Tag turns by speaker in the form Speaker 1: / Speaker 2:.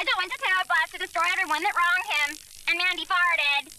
Speaker 1: Elijah went to power Blast to destroy everyone that wronged him. And Mandy farted.